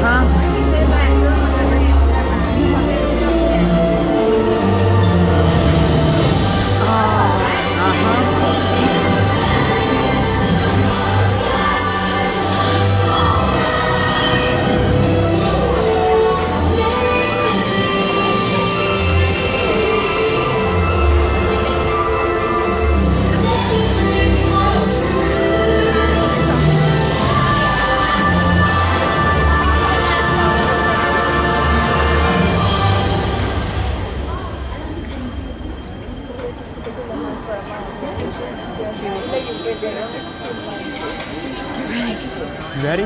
Uh-huh. You ready?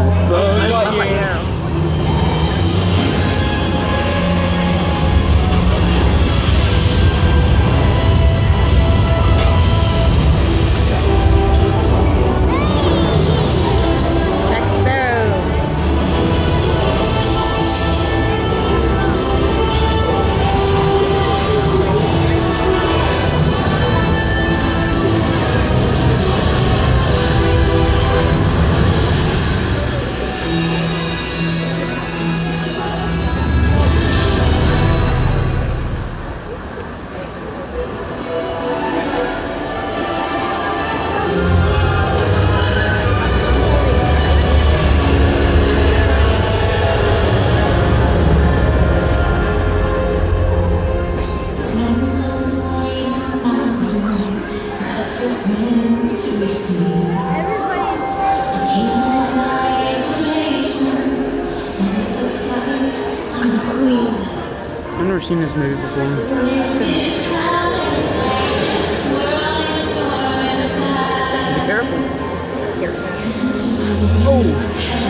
but I've never seen this movie before. Be careful. Careful. Oh.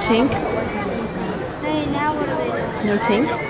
No tank? Hey, now what are they doing? No?